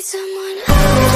need someone else